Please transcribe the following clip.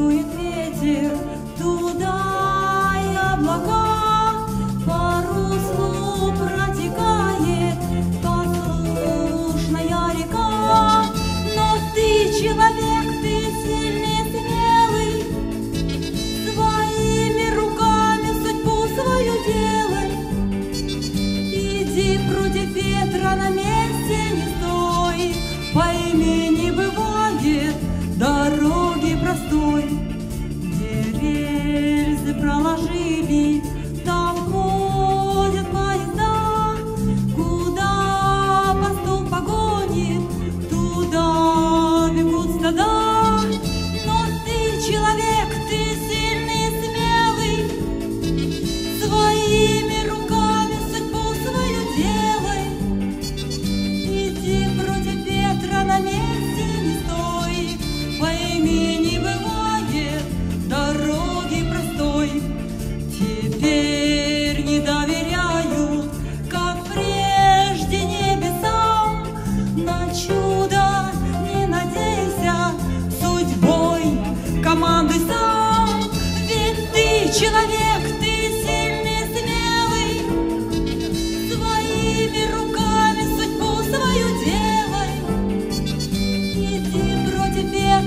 дует ветер. проложили. ты сам, ведь ты человек, ты сильный, смелый, своими руками судьбу свою делай, иди против ветра.